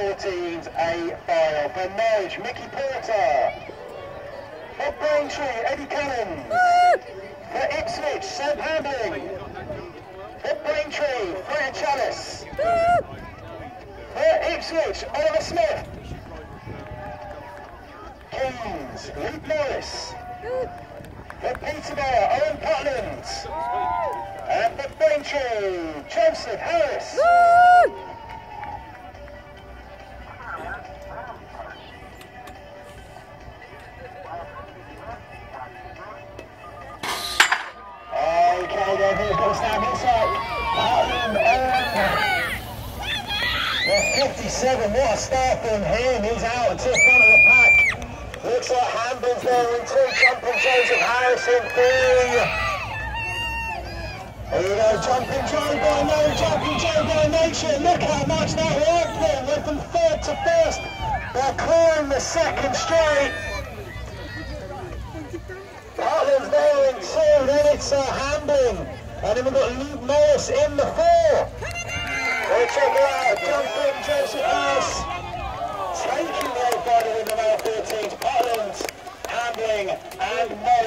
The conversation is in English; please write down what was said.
14s a file. For Norwich, Mickey Porter. For Braintree, Eddie Cannon. For Ipswich, Sam Handling. For Braintree, Fred Chalice. For Ipswich, Oliver Smith. Kings, Luke Morris. For Peterborough, Owen Putland. And for Braintree, Joseph Harris. Okay, then here's going to stand inside. Putland, 57, what a start from him. He's out to the front of the pack. Looks like Hamden's there in two, jumping Joseph Harris in three. Here we go, jumping Joe by no, jumping Joe by nature. Look how much that worked then. Went from third to first. They're clearing the second straight. Putland's there in two, then it's uh, Hamden. And then we've got Luke Morris in the four. Well, check it out, jumping Joseph Harris. Taking the old body in the male 14s, Putland, Hamling and Morris.